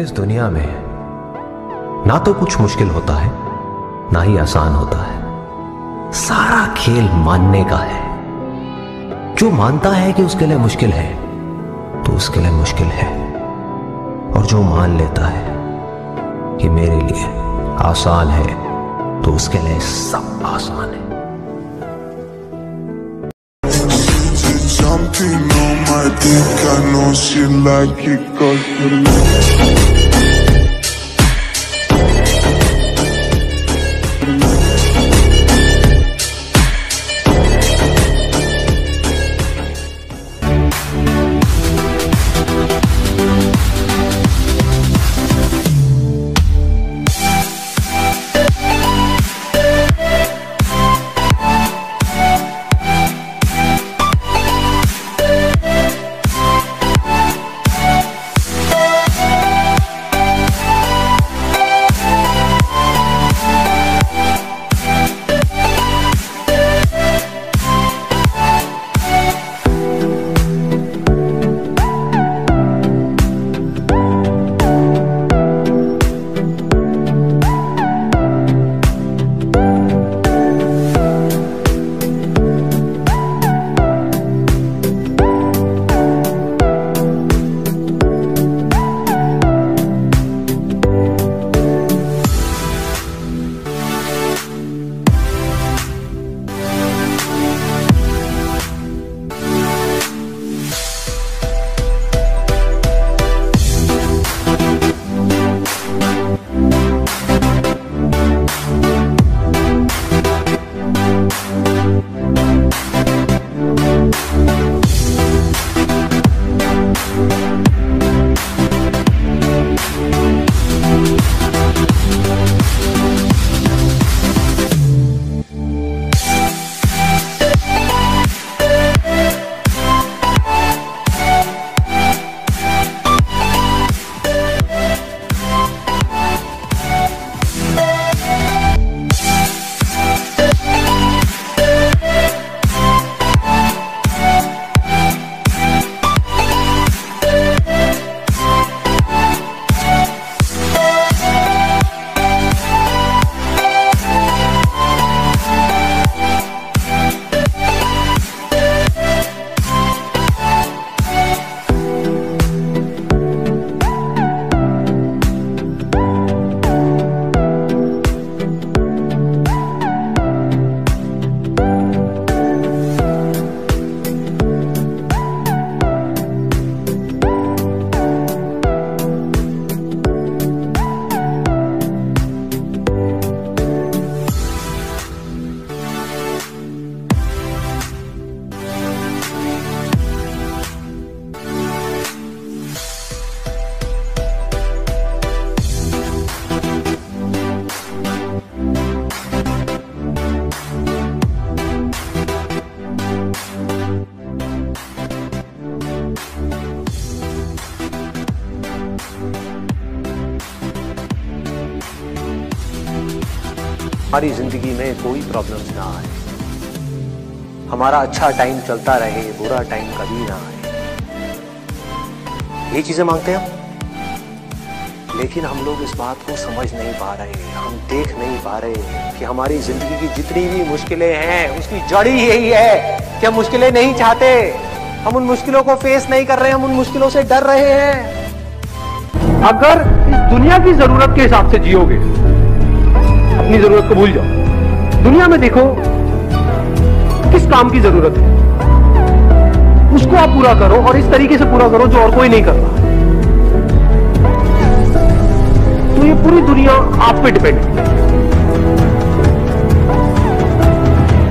इस दुनिया में ना तो कुछ मुश्किल होता है ना ही आसान होता है। सारा खेल मानने का है। जो मानता है कि उसके लिए मुश्किल है तो उसके लिए मुश्किल है। और जो मान लेता है कि मेरे लिए आसान है तो उसके लिए सब आसान है। On my dick, I know she like it cause हमारी ज़िंदगी में कोई प्रॉब्लम्स ना आए। हमारा अच्छा टाइम चलता रहे, बुरा टाइम कभी ना आए। ये चीज़ें मांगते हैं लेकिन हम लोग इस बात को समझ नहीं पा रहे हम देख नहीं पा रहे कि हमारी ज़िंदगी की जितनी भी मुश्किलें हैं, उसकी जड़ी यही है कि हम मुश्किलें नहीं चाहते। हम उन मुश्किलों को फेस नहीं कर रहे, हम उन मुश्किलों से डर रहे हैं। अगर इस दुनिया की ज़रूरत के हिसाब से जियोगे अपनी ज़रूरत को भूल जाओ। दुनिया में देखो, किस काम की ज़रूरत है। उसको आप पूरा करो और इस तरीके से पूरा करो जो और कोई नहीं कर रहा तो ये पूरी दुनिया आप पे डिपेंड है।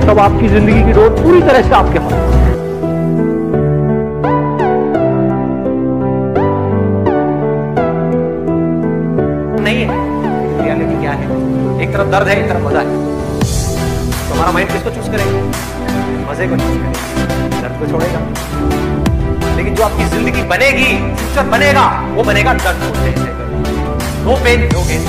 तब आपकी ज़िंदगी की रोड पूरी तरह से आपके हाथ। एक तरफ़ दर्द है एक तरफ़ मज़ा है। तो हमारा माइंड किसको चूज़ करेगा? मज़े को चूज़ करेगा। दर्द को छोड़ेगा। लेकिन जो आपकी ज़िंदगी बनेगी फ्यूचर बनेगा, वो बनेगा दर्द को नो पेन नो गेन